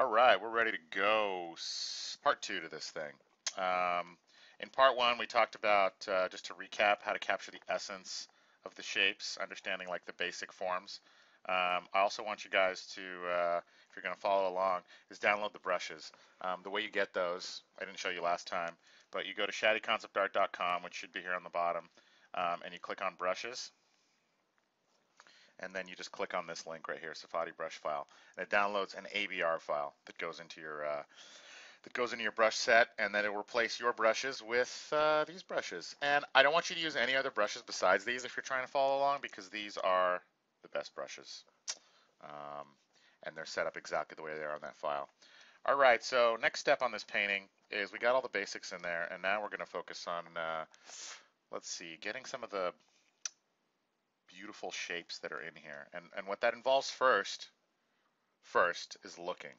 All right, we're ready to go. Part two to this thing. Um, in part one, we talked about, uh, just to recap, how to capture the essence of the shapes, understanding like the basic forms. Um, I also want you guys to, uh, if you're going to follow along, is download the brushes. Um, the way you get those, I didn't show you last time, but you go to shaddyconceptart.com, which should be here on the bottom, um, and you click on brushes and then you just click on this link right here, Safadi brush file, and it downloads an ABR file that goes into your uh, that goes into your brush set, and then it will replace your brushes with uh, these brushes. And I don't want you to use any other brushes besides these if you're trying to follow along, because these are the best brushes, um, and they're set up exactly the way they are on that file. All right, so next step on this painting is we got all the basics in there, and now we're going to focus on, uh, let's see, getting some of the beautiful shapes that are in here. And, and what that involves first, first is looking.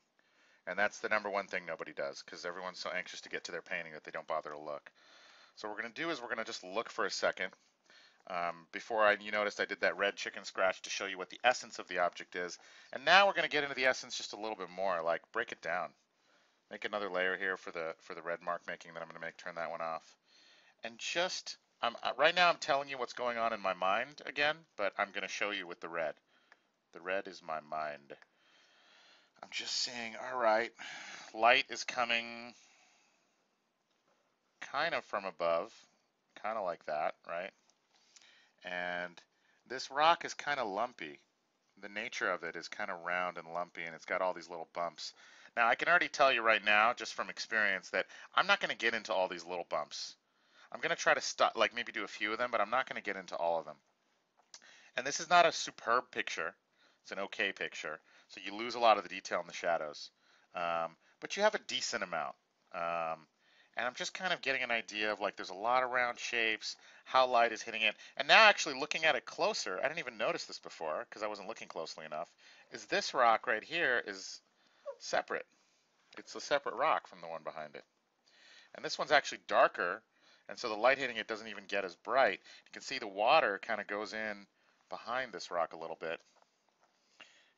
And that's the number one thing nobody does because everyone's so anxious to get to their painting that they don't bother to look. So what we're going to do is we're going to just look for a second. Um, before I, you noticed I did that red chicken scratch to show you what the essence of the object is. And now we're going to get into the essence just a little bit more, like break it down. Make another layer here for the for the red mark making that I'm going to make, turn that one off. And just I'm, uh, right now I'm telling you what's going on in my mind again, but I'm going to show you with the red. The red is my mind. I'm just saying, all right, light is coming kind of from above, kind of like that, right? And this rock is kind of lumpy. The nature of it is kind of round and lumpy, and it's got all these little bumps. Now, I can already tell you right now, just from experience, that I'm not going to get into all these little bumps. I'm going to try to stop, like maybe do a few of them, but I'm not going to get into all of them. And this is not a superb picture. It's an okay picture. So you lose a lot of the detail in the shadows. Um, but you have a decent amount. Um, and I'm just kind of getting an idea of like there's a lot of round shapes, how light is hitting it. And now actually looking at it closer, I didn't even notice this before because I wasn't looking closely enough, is this rock right here is separate. It's a separate rock from the one behind it. And this one's actually darker and so the light hitting it doesn't even get as bright. You can see the water kind of goes in behind this rock a little bit.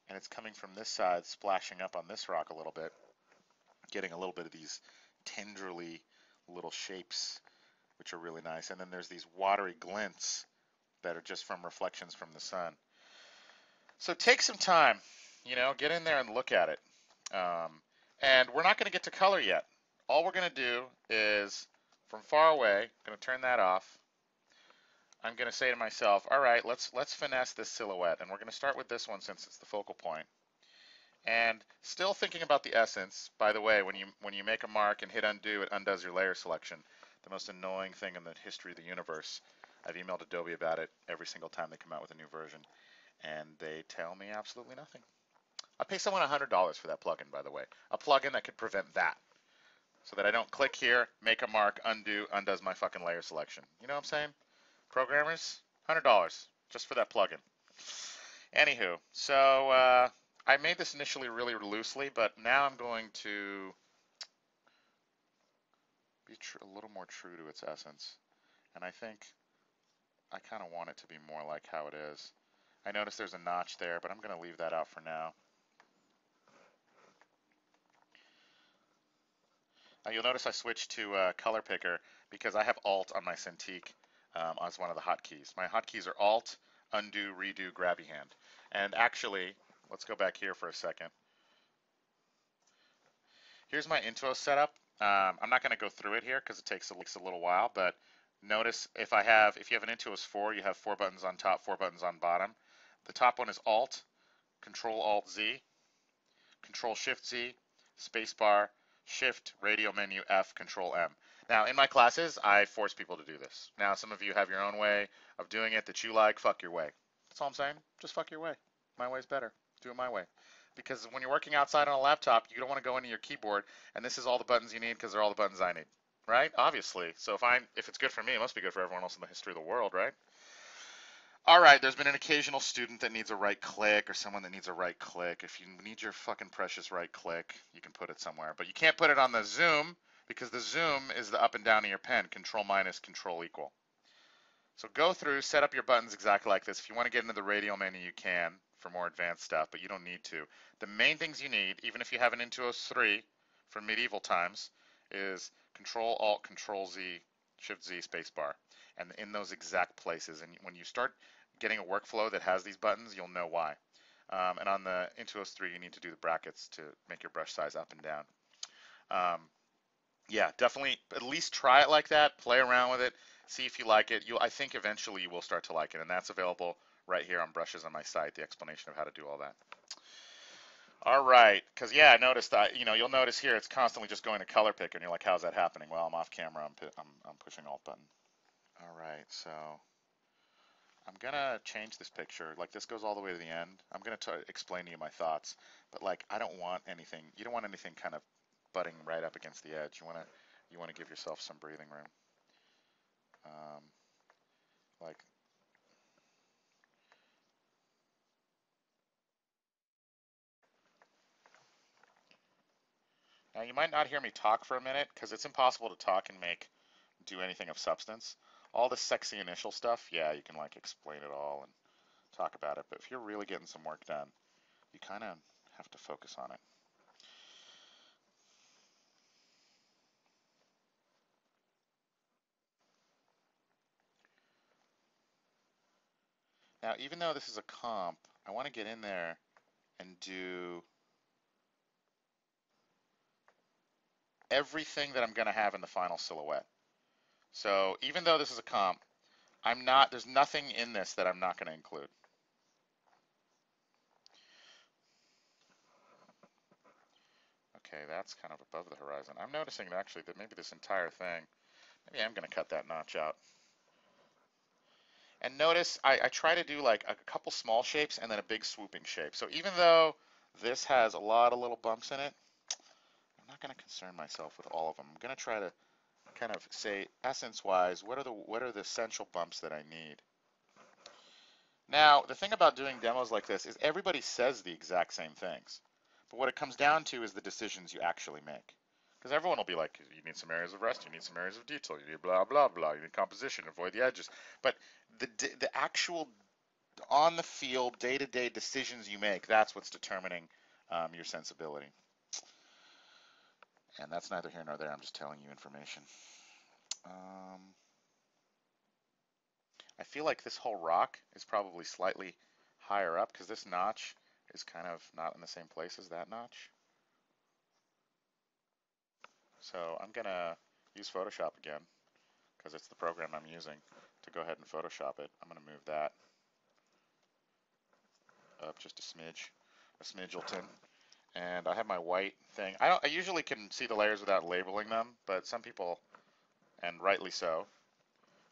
And it's coming from this side, splashing up on this rock a little bit, getting a little bit of these tendrily little shapes, which are really nice. And then there's these watery glints that are just from reflections from the sun. So take some time, you know, get in there and look at it. Um, and we're not going to get to color yet. All we're going to do is from far away, I'm going to turn that off. I'm going to say to myself, all right, let's let's finesse this silhouette. And we're going to start with this one since it's the focal point. And still thinking about the essence, by the way, when you when you make a mark and hit undo, it undoes your layer selection. The most annoying thing in the history of the universe. I've emailed Adobe about it every single time they come out with a new version. And they tell me absolutely nothing. I pay someone $100 for that plugin, by the way. A plugin that could prevent that so that I don't click here, make a mark, undo, undoes my fucking layer selection. You know what I'm saying? Programmers, $100 just for that plugin. Anywho, so uh, I made this initially really loosely, but now I'm going to be a little more true to its essence. And I think I kind of want it to be more like how it is. I notice there's a notch there, but I'm going to leave that out for now. Uh, you'll notice I switched to uh, color picker because I have Alt on my Cintiq um, as one of the hotkeys. My hotkeys are Alt, Undo, Redo, Grabby Hand. And actually, let's go back here for a second. Here's my Intuos setup. Um, I'm not going to go through it here because it takes a, takes a little while, but notice if I have, if you have an Intuos 4, you have four buttons on top, four buttons on bottom. The top one is Alt, Control Alt Z, Control Shift Z, Spacebar, Shift, radial menu, F, Control M. Now, in my classes, I force people to do this. Now, some of you have your own way of doing it that you like. Fuck your way. That's all I'm saying. Just fuck your way. My way's better. Do it my way. Because when you're working outside on a laptop, you don't want to go into your keyboard and this is all the buttons you need because they're all the buttons I need. Right? Obviously. So if I if it's good for me, it must be good for everyone else in the history of the world, right? All right, there's been an occasional student that needs a right click or someone that needs a right click. If you need your fucking precious right click, you can put it somewhere. But you can't put it on the zoom because the zoom is the up and down of your pen, control minus, control equal. So go through, set up your buttons exactly like this. If you want to get into the radial menu, you can. for more advanced stuff, but you don't need to. The main things you need, even if you have an Intuos 3 from medieval times, is Control Alt Control Z Shift Z spacebar, and in those exact places. And when you start getting a workflow that has these buttons, you'll know why. Um, and on the Intuos 3, you need to do the brackets to make your brush size up and down. Um, yeah, definitely at least try it like that, play around with it, see if you like it. You, I think eventually you will start to like it, and that's available right here on brushes on my site, the explanation of how to do all that. All right, because yeah, I noticed that, you know, you'll notice here it's constantly just going to color picker, and you're like, how's that happening? Well, I'm off camera, I'm, I'm, I'm pushing Alt button. All right, so I'm gonna change this picture. Like this goes all the way to the end. I'm gonna explain to you my thoughts, but like I don't want anything. You don't want anything kind of butting right up against the edge. You wanna you wanna give yourself some breathing room. Um, like Now you might not hear me talk for a minute because it's impossible to talk and make do anything of substance. All the sexy initial stuff, yeah, you can like explain it all and talk about it. But if you're really getting some work done, you kind of have to focus on it. Now, even though this is a comp, I want to get in there and do everything that I'm going to have in the final silhouette. So even though this is a comp, I'm not, there's nothing in this that I'm not going to include. Okay, that's kind of above the horizon. I'm noticing actually that maybe this entire thing, maybe I'm going to cut that notch out. And notice I, I, try to do like a couple small shapes and then a big swooping shape. So even though this has a lot of little bumps in it, I'm not going to concern myself with all of them. I'm going to try to kind of say essence-wise, what are the what are the essential bumps that I need? Now, the thing about doing demos like this is everybody says the exact same things. But what it comes down to is the decisions you actually make. Because everyone will be like, you need some areas of rest, you need some areas of detail, you need blah, blah, blah, you need composition, avoid the edges. But the, the actual on the field, day to day decisions you make, that's what's determining um, your sensibility. And that's neither here nor there. I'm just telling you information. Um, I feel like this whole rock is probably slightly higher up because this notch is kind of not in the same place as that notch. So I'm going to use Photoshop again because it's the program I'm using to go ahead and Photoshop it. I'm going to move that up just a smidge, a smidgelton and I have my white thing. I, I usually can see the layers without labeling them, but some people, and rightly so,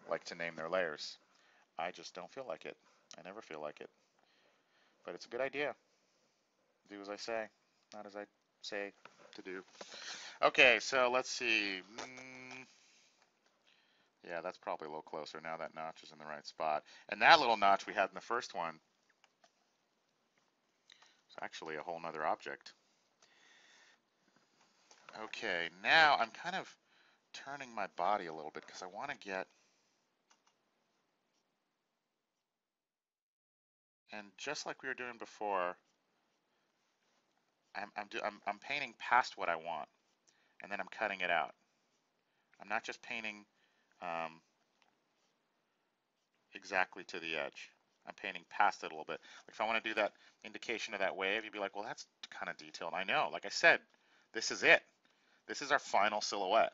like to name their layers. I just don't feel like it. I never feel like it. But it's a good idea. Do as I say, not as I say to do. Okay, so let's see. Mm, yeah, that's probably a little closer. Now that notch is in the right spot. And that little notch we had in the first one it's actually a whole nother object. Okay, now I'm kind of turning my body a little bit because I want to get and just like we were doing before I'm, I'm, do, I'm, I'm painting past what I want and then I'm cutting it out. I'm not just painting um, exactly to the edge. I'm painting past it a little bit. Like if I want to do that indication of that wave, you'd be like, well, that's kind of detailed. I know, like I said, this is it. This is our final silhouette.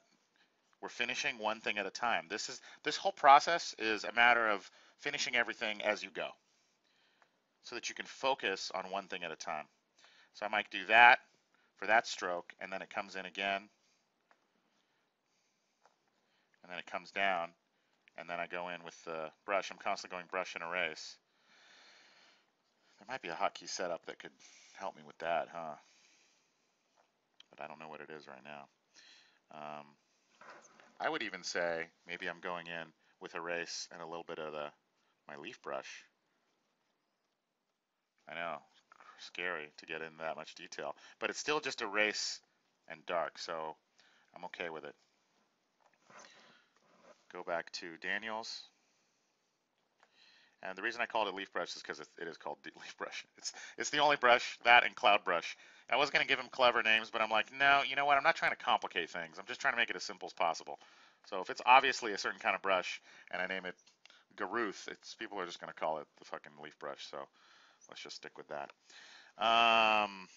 We're finishing one thing at a time. This is this whole process is a matter of finishing everything as you go so that you can focus on one thing at a time. So I might do that for that stroke and then it comes in again and then it comes down and then I go in with the brush. I'm constantly going brush and erase. There might be a hotkey setup that could help me with that, huh? But I don't know what it is right now. Um, I would even say maybe I'm going in with erase and a little bit of the my leaf brush. I know, scary to get in that much detail, but it's still just erase and dark, so I'm okay with it go back to Daniels, And the reason I called it leaf brush is because it, is called leaf brush. It's it's the only brush that and cloud brush. I was gonna give them clever names, but I'm like, no, you know what? I'm not trying to complicate things. I'm just trying to make it as simple as possible. So if it's obviously a certain kind of brush and I name it Garuth, it's people are just gonna call it the fucking leaf brush. So let's just stick with that. Um,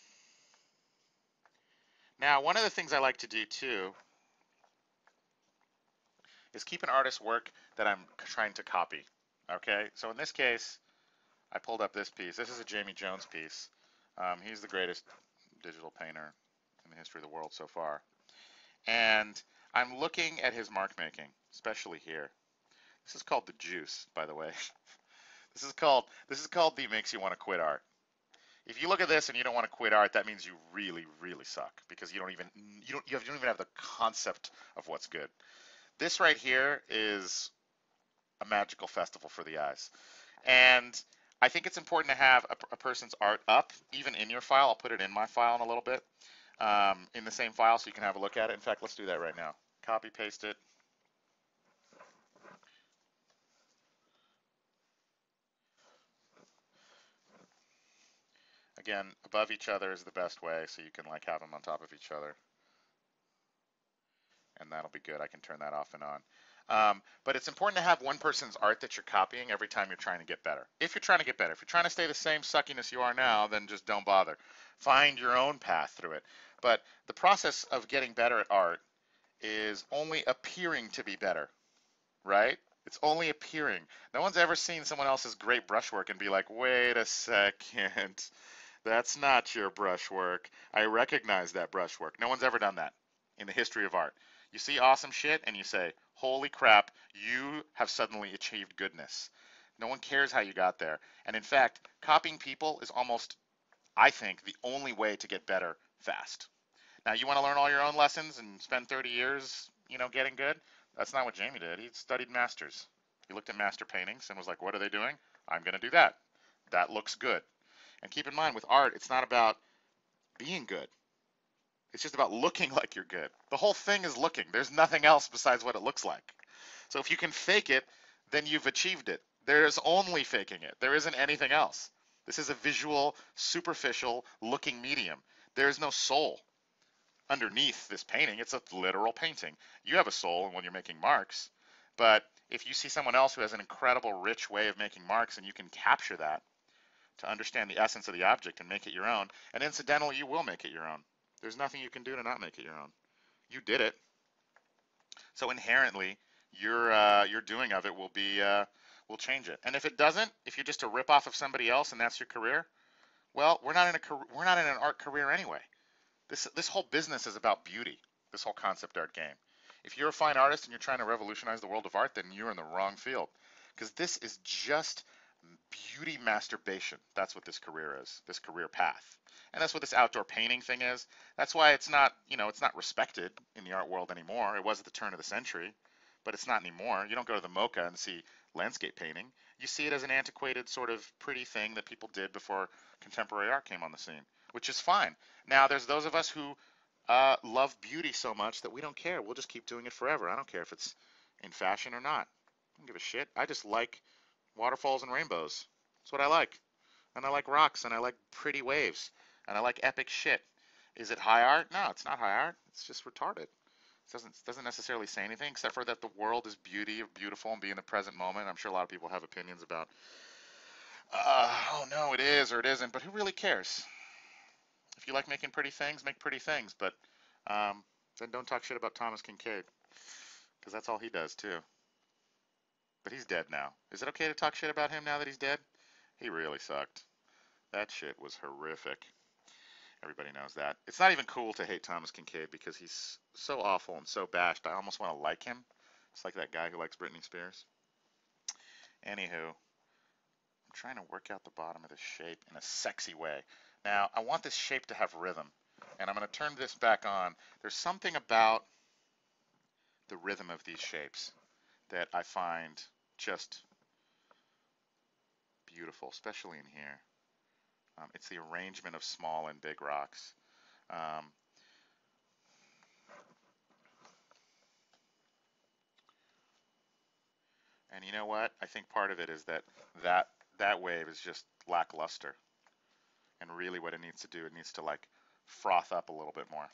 now, one of the things I like to do too is keep an artist's work that I'm trying to copy. Okay, so in this case, I pulled up this piece. This is a Jaime Jones piece. Um, he's the greatest digital painter in the history of the world so far. And I'm looking at his mark making, especially here. This is called the juice, by the way. this is called this is called the makes you want to quit art. If you look at this and you don't want to quit art, that means you really, really suck because you don't even you don't you, don't even have the concept of what's good. This right here is a magical festival for the eyes, and I think it's important to have a, a person's art up, even in your file. I'll put it in my file in a little bit, um, in the same file, so you can have a look at it. In fact, let's do that right now. Copy paste it. Again, above each other is the best way, so you can like have them on top of each other. And that'll be good. I can turn that off and on. Um, but it's important to have one person's art that you're copying every time you're trying to get better. If you're trying to get better, if you're trying to stay the same suckiness you are now, then just don't bother. Find your own path through it. But the process of getting better at art is only appearing to be better, right? It's only appearing. No one's ever seen someone else's great brushwork and be like, wait a second. That's not your brushwork. I recognize that brushwork. No one's ever done that in the history of art. You see awesome shit and you say, holy crap, you have suddenly achieved goodness. No one cares how you got there. And in fact, copying people is almost, I think, the only way to get better fast. Now, you want to learn all your own lessons and spend 30 years, you know, getting good? That's not what Jaime did. He studied masters. He looked at master paintings and was like, what are they doing? I'm going to do that. That looks good. And keep in mind, with art, it's not about being good. It's just about looking like you're good. The whole thing is looking. There's nothing else besides what it looks like. So if you can fake it, then you've achieved it. There's only faking it. There isn't anything else. This is a visual, superficial looking medium. There is no soul underneath this painting. It's a literal painting. You have a soul when you're making marks, but if you see someone else who has an incredible, rich way of making marks and you can capture that, to understand the essence of the object and make it your own. And incidentally, you will make it your own. There's nothing you can do to not make it your own. You did it. So inherently, your uh, your doing of it will be uh, will change it. And if it doesn't, if you're just a rip off of somebody else and that's your career, well, we're not in a we're not in an art career anyway. This this whole business is about beauty. This whole concept art game. If you're a fine artist and you're trying to revolutionize the world of art, then you're in the wrong field because this is just beauty masturbation. That's what this career is, this career path. And that's what this outdoor painting thing is. That's why it's not, you know, it's not respected in the art world anymore. It was at the turn of the century, but it's not anymore. You don't go to the MoCA and see landscape painting. You see it as an antiquated sort of pretty thing that people did before contemporary art came on the scene, which is fine. Now, there's those of us who uh, love beauty so much that we don't care. We'll just keep doing it forever. I don't care if it's in fashion or not. I don't give a shit. I just like waterfalls and rainbows. That's what I like. And I like rocks and I like pretty waves and I like epic shit. Is it high art? No, it's not high art. It's just retarded. It doesn't doesn't necessarily say anything except for that the world is beauty, beautiful, and be in the present moment. I'm sure a lot of people have opinions about. Uh, oh no, it is or it isn't, but who really cares? If you like making pretty things, make pretty things, but um, then don't talk shit about Thomas Kinkade, because that's all he does too. But he's dead now. Is it okay to talk shit about him now that he's dead? He really sucked. That shit was horrific. Everybody knows that. It's not even cool to hate Thomas Kinkade because he's so awful and so bashed. I almost want to like him. It's like that guy who likes Britney Spears. Anywho, I'm trying to work out the bottom of this shape in a sexy way. Now, I want this shape to have rhythm. And I'm going to turn this back on. There's something about the rhythm of these shapes that I find just beautiful, especially in here. Um, it's the arrangement of small and big rocks. Um, And you know what? I think part of it is that that, that wave is just lackluster. And really what it needs to do, it needs to like froth up a little bit more.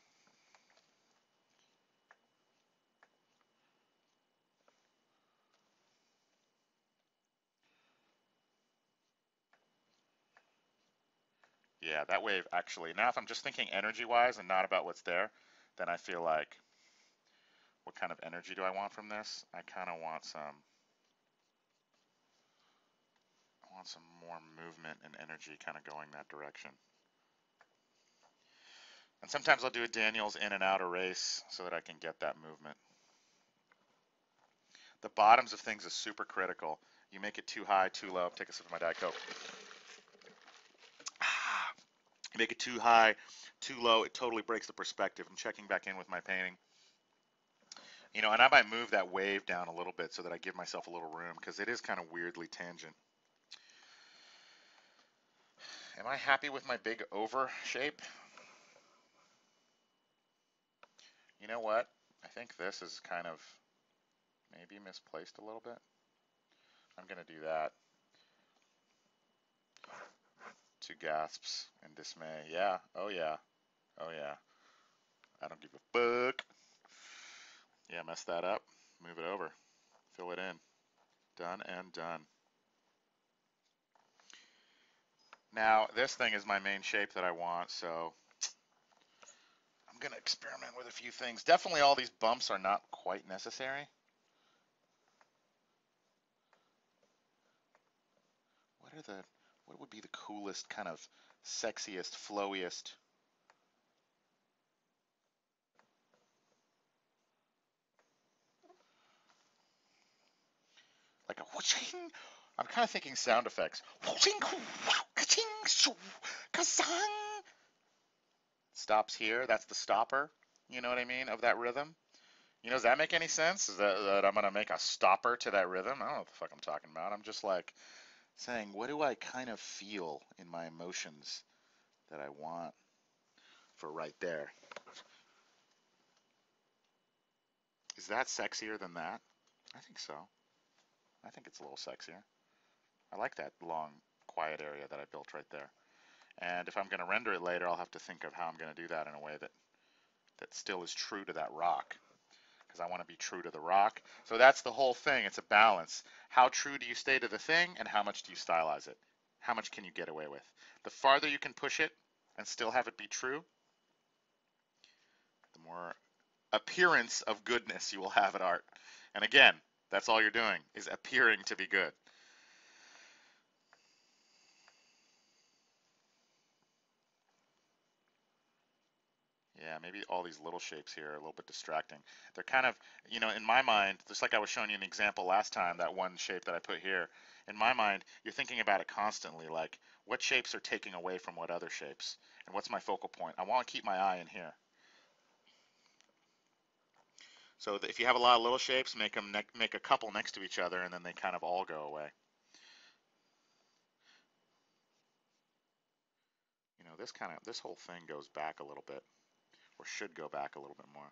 Yeah, that wave actually. Now, if I'm just thinking energy wise and not about what's there, then I feel like what kind of energy do I want from this? I kind of want some. I want some more movement and energy kind of going that direction. And sometimes I'll do a Daniels in and out erase so that I can get that movement. The bottoms of things is super critical. You make it too high, too low. Take a sip of my Diet Coke. Make it too high, too low, it totally breaks the perspective. I'm checking back in with my painting. You know, and I might move that wave down a little bit so that I give myself a little room because it is kind of weirdly tangent. Am I happy with my big over shape? You know what? I think this is kind of maybe misplaced a little bit. I'm going to do that. Two gasps and dismay. Yeah. Oh, yeah. Oh, yeah. I don't give a fuck. Yeah, mess that up. Move it over. Fill it in. Done and done. Now, this thing is my main shape that I want, so I'm going to experiment with a few things. Definitely all these bumps are not quite necessary. What are the what would be the coolest kind of sexiest, flowiest? Like a whooshing. I'm kind of thinking sound effects. Stops here. That's the stopper. You know what I mean? Of that rhythm. You know, does that make any sense? Is that, that I'm going to make a stopper to that rhythm? I don't know what the fuck I'm talking about. I'm just like, saying, what do I kind of feel in my emotions that I want for right there? Is that sexier than that? I think so. I think it's a little sexier. I like that long, quiet area that I built right there. And if I'm going to render it later, I'll have to think of how I'm going to do that in a way that, that still is true to that rock because I want to be true to the rock. So that's the whole thing. It's a balance. How true do you stay to the thing, and how much do you stylize it? How much can you get away with? The farther you can push it and still have it be true, the more appearance of goodness you will have at art. And again, that's all you're doing is appearing to be good. Yeah, maybe all these little shapes here are a little bit distracting. They're kind of, you know, in my mind, just like I was showing you an example last time, that one shape that I put here, in my mind, you're thinking about it constantly, like what shapes are taking away from what other shapes, and what's my focal point. I want to keep my eye in here. So if you have a lot of little shapes, make them make a couple next to each other, and then they kind of all go away. You know, this kind of this whole thing goes back a little bit or should go back a little bit more.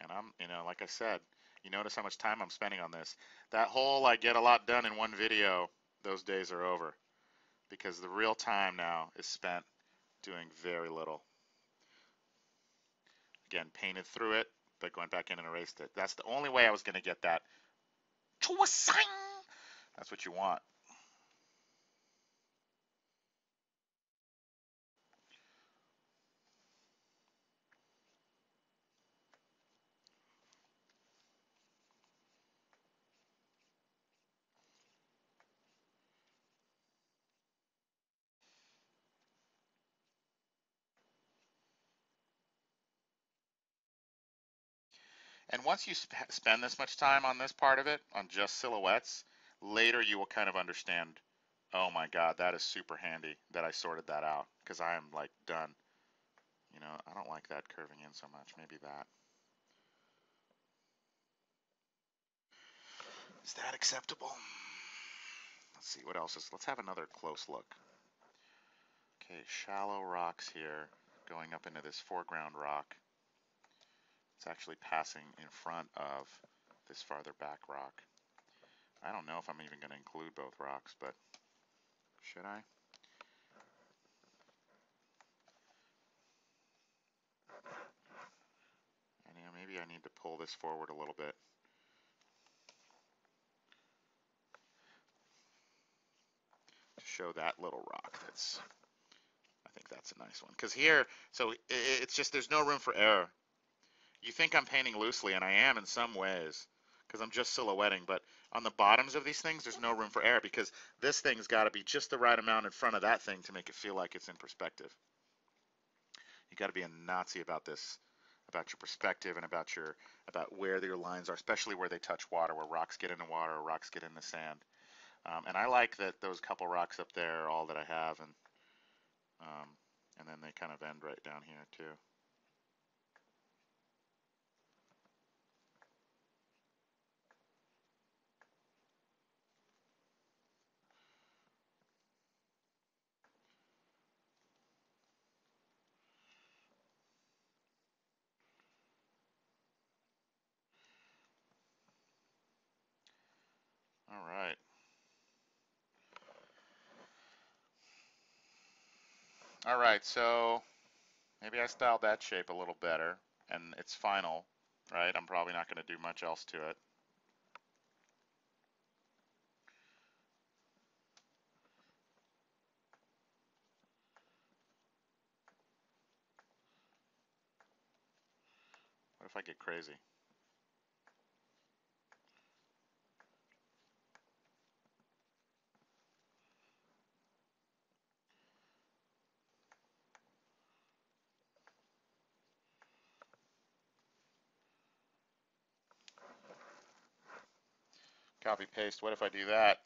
And I'm, you know, like I said, you notice how much time I'm spending on this. That whole I get a lot done in one video, those days are over. Because the real time now is spent doing very little. Again, painted through it, but going back in and erased it. That's the only way I was going to get that. That's what you want. And once you sp spend this much time on this part of it, on just silhouettes, later you will kind of understand, oh my God, that is super handy that I sorted that out because I am like done. You know, I don't like that curving in so much. Maybe that. Is that acceptable? Let's see what else is. Let's have another close look. Okay, shallow rocks here going up into this foreground rock. It's actually passing in front of this farther back rock. I don't know if I'm even going to include both rocks, but should I? And maybe I need to pull this forward a little bit. To show that little rock that's I think that's a nice one. Because here, so it's just, there's no room for error. You think I'm painting loosely, and I am in some ways, because I'm just silhouetting, but on the bottoms of these things, there's no room for error, because this thing's got to be just the right amount in front of that thing to make it feel like it's in perspective. You got to be a Nazi about this, about your perspective and about your, about where your lines are, especially where they touch water, where rocks get into water or rocks get into sand. Um, and I like that those couple rocks up there are all that I have, and um, and then they kind of end right down here too. All right. All right, so maybe I styled that shape a little better, and it's final, right? I'm probably not going to do much else to it. What if I get crazy? Copy paste. What if I do that?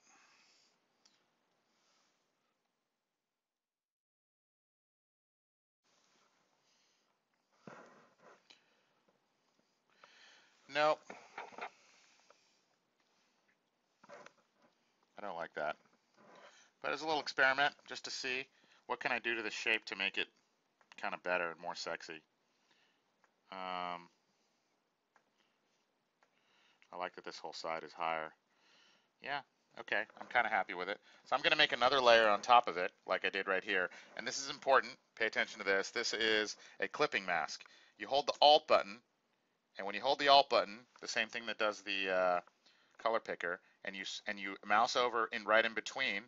Nope. I don't like that. But as a little experiment, just to see what can I do to the shape to make it kind of better and more sexy. Um, I like that this whole side is higher. Yeah, okay, I'm kind of happy with it. So I'm going to make another layer on top of it, like I did right here. And this is important. Pay attention to this. This is a clipping mask. You hold the Alt button, and when you hold the Alt button, the same thing that does the uh, color picker, and you and you mouse over in right in between,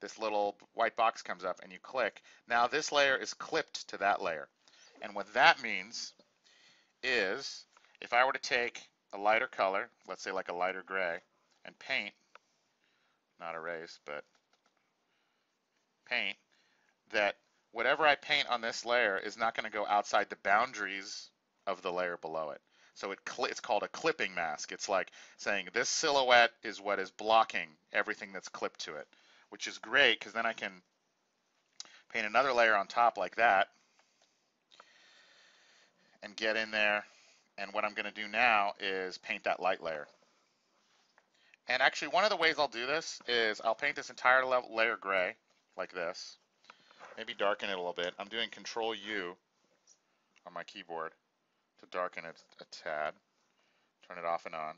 this little white box comes up, and you click. Now this layer is clipped to that layer. And what that means is, if I were to take a lighter color, let's say like a lighter gray, and paint not erase, but paint, that whatever I paint on this layer is not going to go outside the boundaries of the layer below it. So it it's called a clipping mask. It's like saying this silhouette is what is blocking everything that's clipped to it, which is great because then I can paint another layer on top like that and get in there. And what I'm going to do now is paint that light layer. And actually, one of the ways I'll do this is I'll paint this entire layer gray, like this. Maybe darken it a little bit. I'm doing Control U on my keyboard to darken it a tad. Turn it off and on.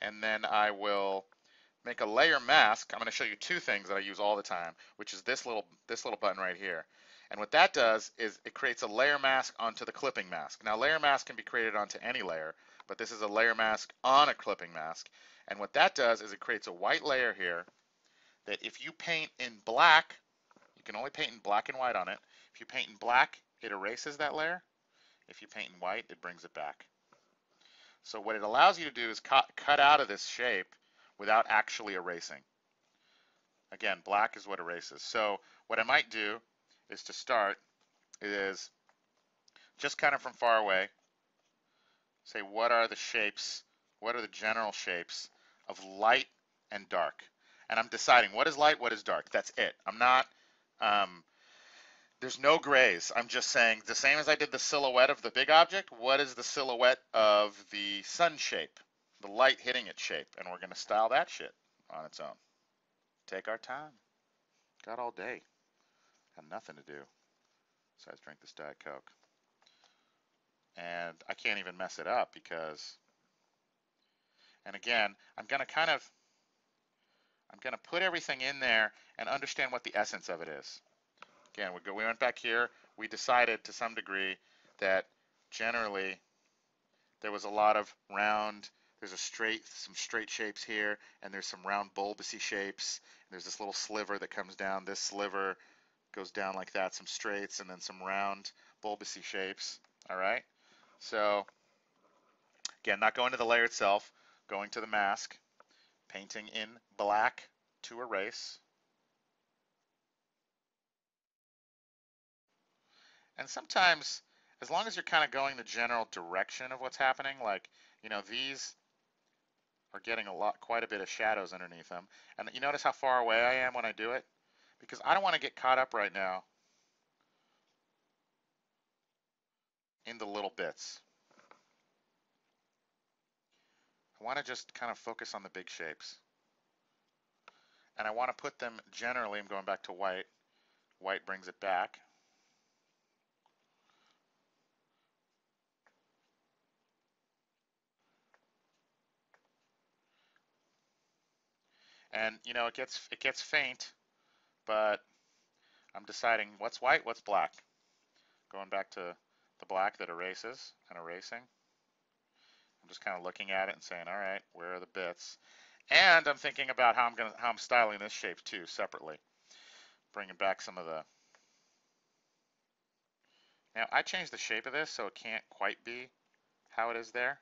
And then I will make a layer mask. I'm going to show you two things that I use all the time, which is this little this little button right here. And what that does is it creates a layer mask onto the clipping mask. Now layer mask can be created onto any layer, but this is a layer mask on a clipping mask. And what that does is it creates a white layer here that if you paint in black, you can only paint in black and white on it. If you paint in black, it erases that layer. If you paint in white, it brings it back. So what it allows you to do is cut, cut out of this shape without actually erasing. Again, black is what erases. So what I might do is to start is just kind of from far away, say what are the shapes, what are the general shapes of light and dark. And I'm deciding what is light, what is dark. That's it. I'm not, um, there's no grays. I'm just saying the same as I did the silhouette of the big object, what is the silhouette of the sun shape, the light hitting its shape. And we're going to style that shit on its own. Take our time. Got all day. Got nothing to do besides drink this Diet Coke. And I can't even mess it up because, and again, I'm going to kind of, I'm going to put everything in there and understand what the essence of it is. Again, we, go, we went back here, we decided to some degree that generally there was a lot of round, there's a straight, some straight shapes here, and there's some round bulbousy shapes. There's this little sliver that comes down. This sliver goes down like that, some straights, and then some round bulbousy shapes. All right. So again, not going to the layer itself, going to the mask, painting in black to erase. And sometimes, as long as you're kind of going the general direction of what's happening, like, you know, these are getting a lot, quite a bit of shadows underneath them. And you notice how far away I am when I do it? Because I don't want to get caught up right now in the little bits. I want to just kind of focus on the big shapes. And I want to put them generally, I'm going back to white. White brings it back. And you know, it gets it gets faint, but I'm deciding what's white, what's black. Going back to the black that erases and erasing. I'm just kind of looking at it and saying, all right, where are the bits? And I'm thinking about how I'm going how I'm styling this shape too separately. Bringing back some of the Now, I changed the shape of this so it can't quite be how it is there.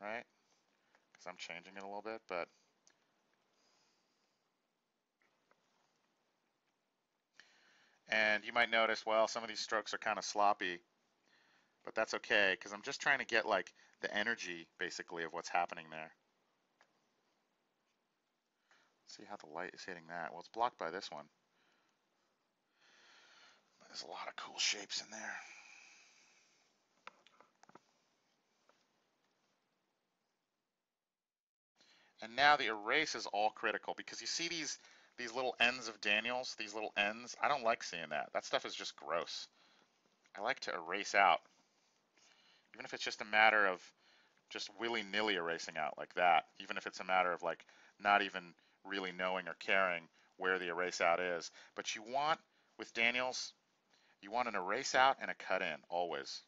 Right? Cuz I'm changing it a little bit, but And you might notice, well, some of these strokes are kind of sloppy, but that's okay because I'm just trying to get like the energy basically of what's happening there. see how the light is hitting that. Well, it's blocked by this one. There's a lot of cool shapes in there. And now the erase is all critical because you see these these little ends of Daniels, these little ends, I don't like seeing that. That stuff is just gross. I like to erase out. Even if it's just a matter of just willy-nilly erasing out like that. Even if it's a matter of like not even really knowing or caring where the erase out is. But you want, with Daniels, you want an erase out and a cut in, always.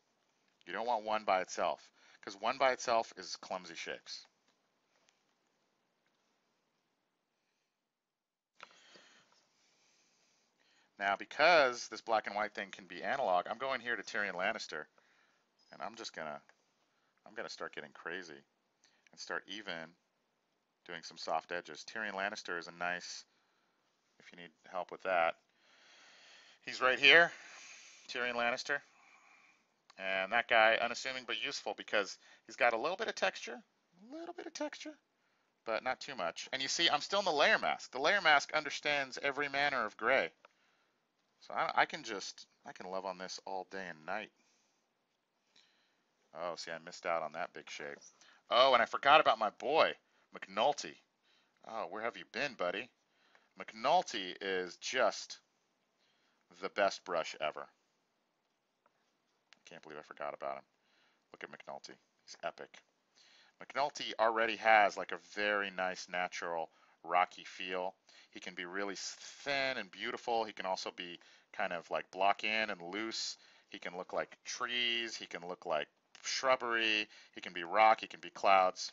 You don't want one by itself, because one by itself is clumsy shapes. Now, because this black and white thing can be analog, I'm going here to Tyrion Lannister, and I'm just gonna, I'm gonna start getting crazy and start even doing some soft edges. Tyrion Lannister is a nice, if you need help with that. He's right here, Tyrion Lannister. And that guy, unassuming but useful because he's got a little bit of texture, a little bit of texture, but not too much. And you see, I'm still in the layer mask. The layer mask understands every manner of gray. So I, I can just, I can love on this all day and night. Oh, see, I missed out on that big shape. Oh, and I forgot about my boy, McNulty. Oh, where have you been, buddy? McNulty is just the best brush ever. I can't believe I forgot about him. Look at McNulty. He's epic. McNulty already has like a very nice natural rocky feel. He can be really thin and beautiful. He can also be kind of like block in and loose. He can look like trees. He can look like shrubbery. He can be rock. He can be clouds.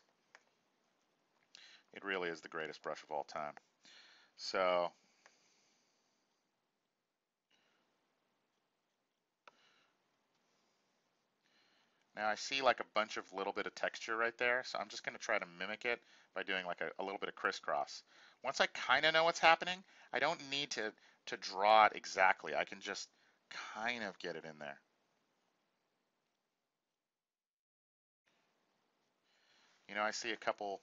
It really is the greatest brush of all time. So Now I see like a bunch of little bit of texture right there, so I'm just going to try to mimic it by doing like a, a little bit of crisscross. Once I kind of know what's happening, I don't need to, to draw it exactly. I can just kind of get it in there. You know, I see a couple,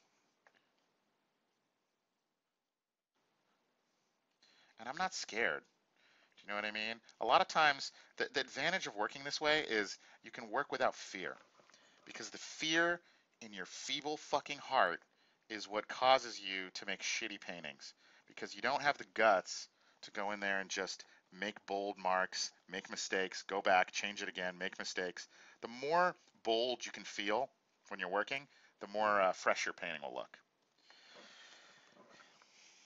and I'm not scared. Do you know what I mean? A lot of times, the, the advantage of working this way is you can work without fear. Because the fear in your feeble fucking heart is what causes you to make shitty paintings. Because you don't have the guts to go in there and just make bold marks, make mistakes, go back, change it again, make mistakes. The more bold you can feel when you're working, the more uh, fresh your painting will look.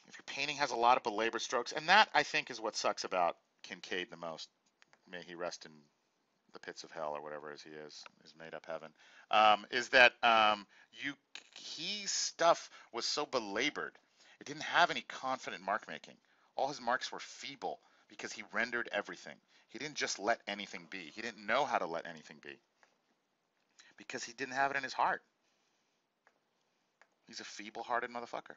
If your painting has a lot of belabored strokes, and that I think is what sucks about Kinkade the most. May he rest in the pits of hell or whatever as he is, his made up heaven, um, is that um, you his stuff was so belabored. It didn't have any confident mark making. All his marks were feeble because he rendered everything. He didn't just let anything be. He didn't know how to let anything be because he didn't have it in his heart. He's a feeble-hearted motherfucker.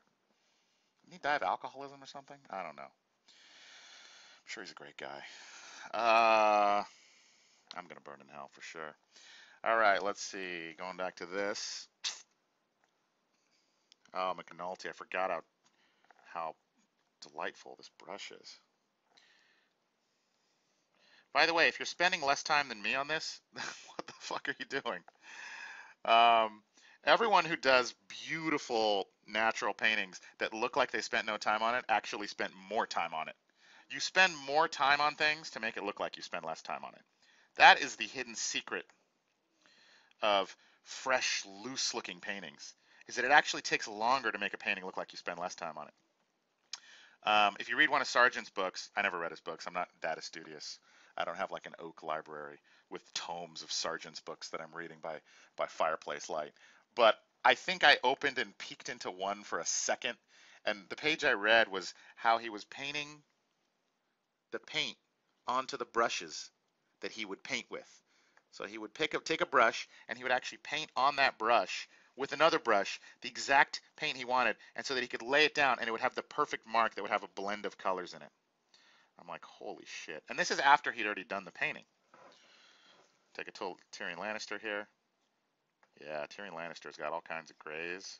Didn't he die of alcoholism or something? I don't know. I'm sure he's a great guy. Uh, I'm gonna burn in hell for sure. All right, let's see. Going back to this. Oh, McNulty. I forgot how how delightful this brush is. By the way, if you're spending less time than me on this, what the fuck are you doing? Um, everyone who does beautiful natural paintings that look like they spent no time on it actually spent more time on it. You spend more time on things to make it look like you spend less time on it. That is the hidden secret of fresh, loose looking paintings, is that it actually takes longer to make a painting look like you spend less time on it. Um, if you read one of Sargent's books, I never read his books, I'm not that studious. I don't have like an oak library with tomes of Sargent's books that I'm reading by by fireplace light. But I think I opened and peeked into one for a second, and the page I read was how he was painting the paint onto the brushes that he would paint with. So he would pick up, take a brush, and he would actually paint on that brush with another brush the exact paint he wanted, and so that he could lay it down, and it would have the perfect mark that would have a blend of colors in it. I'm like, holy shit. And this is after he'd already done the painting. Take a total Tyrion Lannister here. Yeah, Tyrion Lannister's got all kinds of grays.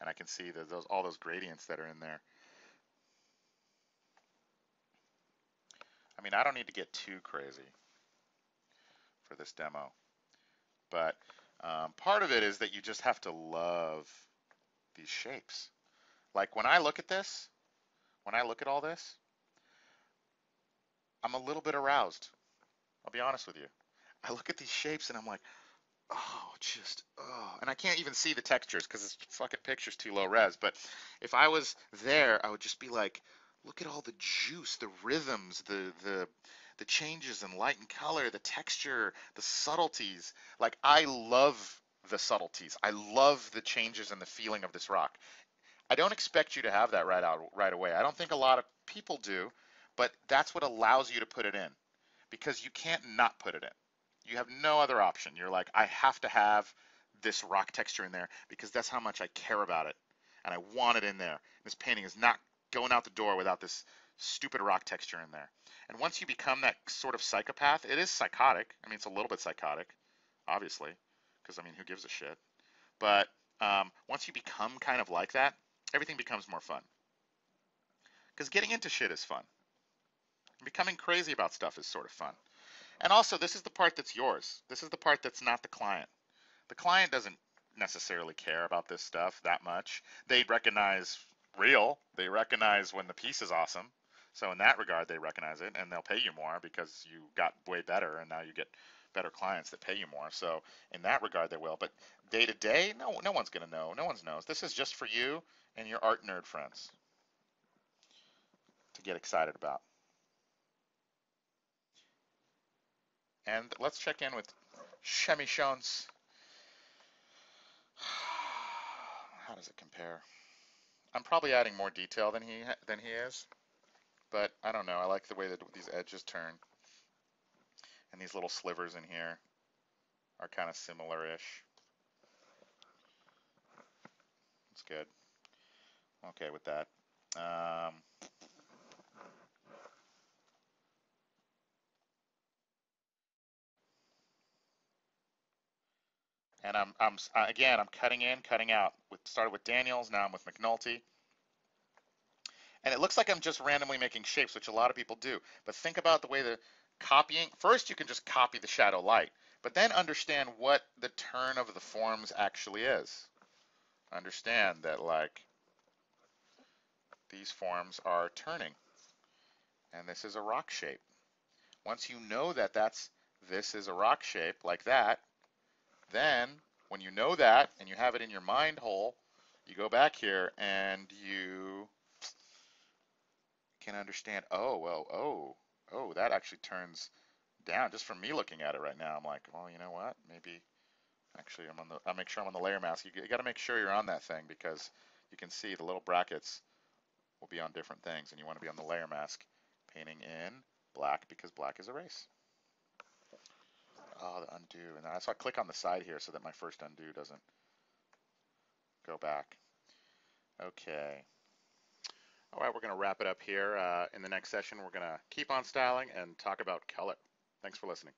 And I can see those all those gradients that are in there. I mean, I don't need to get too crazy for this demo. But um, part of it is that you just have to love these shapes. Like when I look at this, when I look at all this, I'm a little bit aroused. I'll be honest with you. I look at these shapes and I'm like, oh, just, oh. And I can't even see the textures because this fucking picture's too low res. But if I was there, I would just be like, look at all the juice, the rhythms, the, the, the changes in light and color, the texture, the subtleties. Like, I love the subtleties. I love the changes and the feeling of this rock. I don't expect you to have that right out right away. I don't think a lot of people do, but that's what allows you to put it in because you can't not put it in. You have no other option. You're like, I have to have this rock texture in there because that's how much I care about it and I want it in there. This painting is not going out the door without this stupid rock texture in there. And once you become that sort of psychopath, it is psychotic. I mean, it's a little bit psychotic, obviously, because I mean, who gives a shit? But um, once you become kind of like that, everything becomes more fun. Because getting into shit is fun. Becoming crazy about stuff is sort of fun. And also, this is the part that's yours. This is the part that's not the client. The client doesn't necessarily care about this stuff that much. They recognize real. They recognize when the piece is awesome. So in that regard, they recognize it, and they'll pay you more because you got way better, and now you get better clients that pay you more. So in that regard, they will. But day to day, no, no one's gonna know. No one knows. This is just for you and your art nerd friends to get excited about. And let's check in with Jaime Jones. How does it compare? I'm probably adding more detail than he than he is, but I don't know. I like the way that these edges turn, and these little slivers in here are kind of similar-ish. It's good okay with that. Um, and I'm, I'm again, I'm cutting in, cutting out. With started with Daniels, now I'm with McNulty. And it looks like I'm just randomly making shapes, which a lot of people do. But think about the way the copying. First, you can just copy the shadow light, but then understand what the turn of the forms actually is. Understand that like these forms are turning. and this is a rock shape. Once you know that that's this is a rock shape like that, then when you know that and you have it in your mind hole, you go back here and you can understand, oh, well, oh, oh, that actually turns down. Just from me looking at it right now, I'm like, well, you know what? Maybe actually I'm on the, I'll make sure I'm on the layer mask. You, you got to make sure you're on that thing because you can see the little brackets will be on different things and you want to be on the layer mask painting in black because black is erase. Oh, the undo. And why I click on the side here so that my first undo doesn't go back. Okay. All right, we're going to wrap it up here. Uh, in the next session, we're going to keep on styling and talk about color. Thanks for listening.